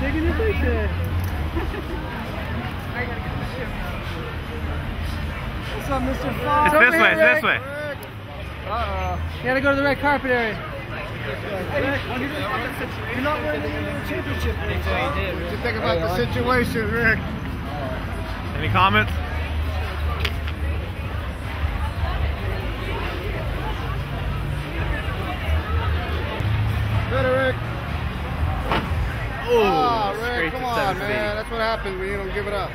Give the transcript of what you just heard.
They're gonna it. What's up, Mr. Fox? It's this way, it's this way. Uh-oh. You gotta go to the red carpet area. Hey, you're not winning the championship. What do you think about the situation, Rick? Any comments? Oh, Oh, Rick, come on, man. That's what happens when you don't give it up.